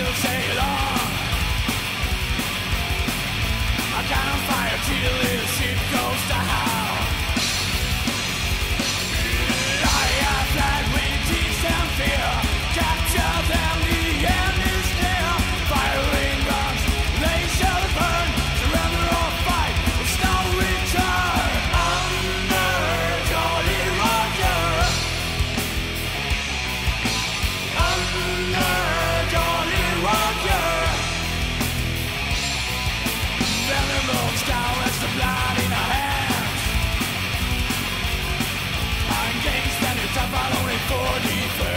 sail on. I got on fire till the ship goes to high. beneath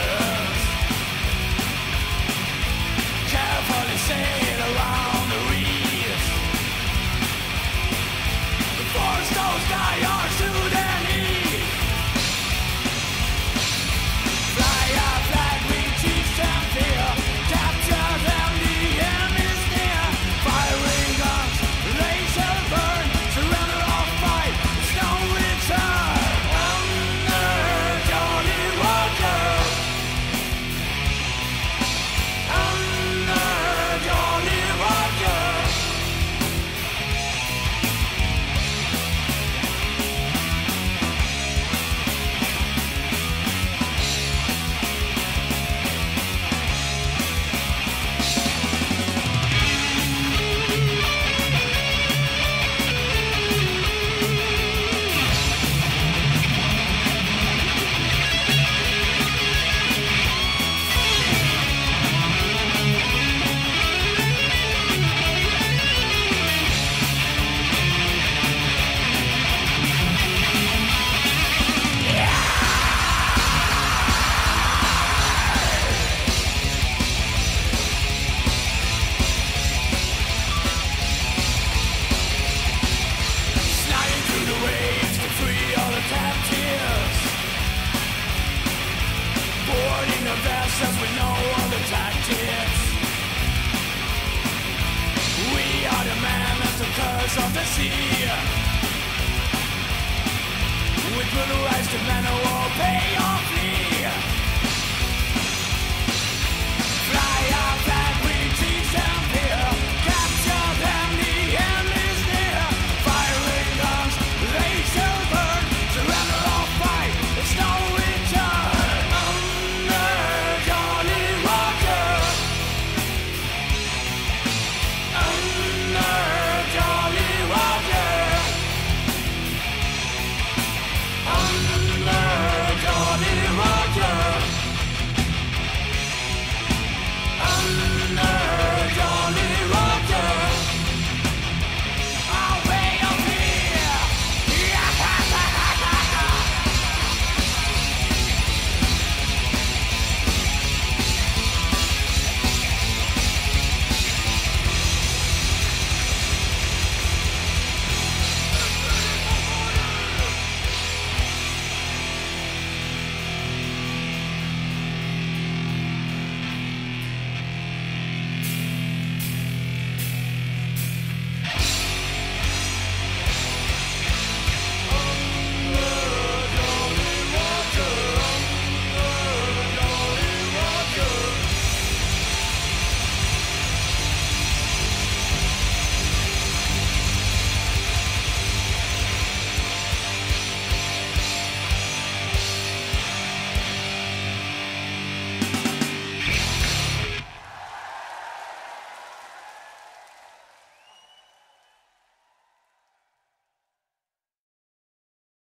sea With blue eyes demand I will pay